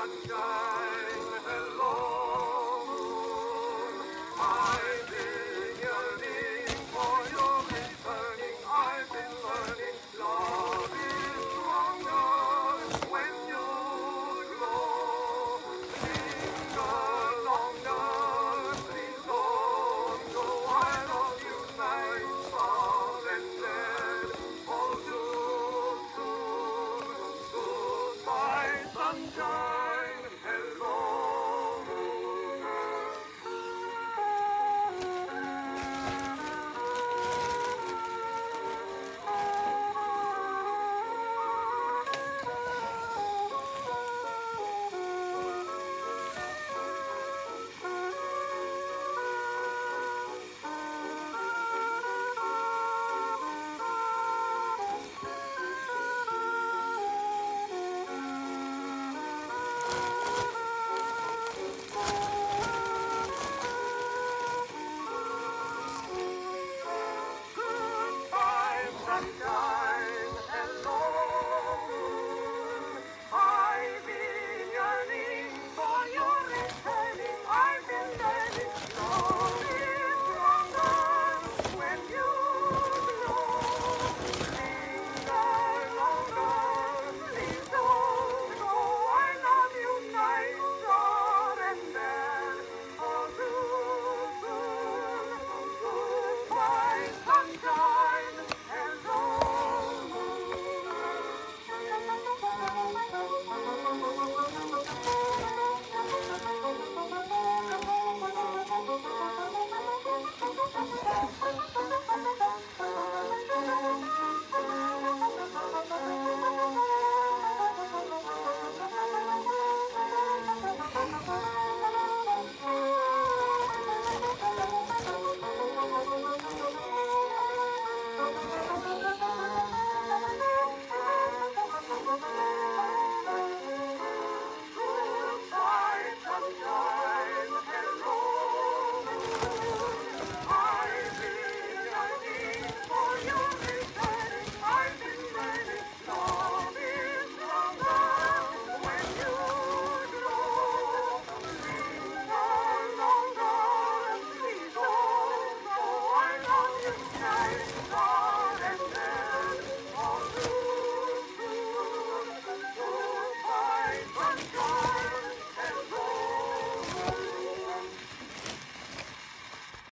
Sunshine.